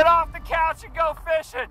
Get off the couch and go fishing.